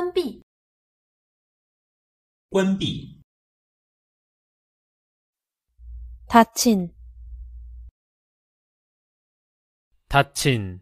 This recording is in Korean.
关闭，关闭， 닫힌, 다친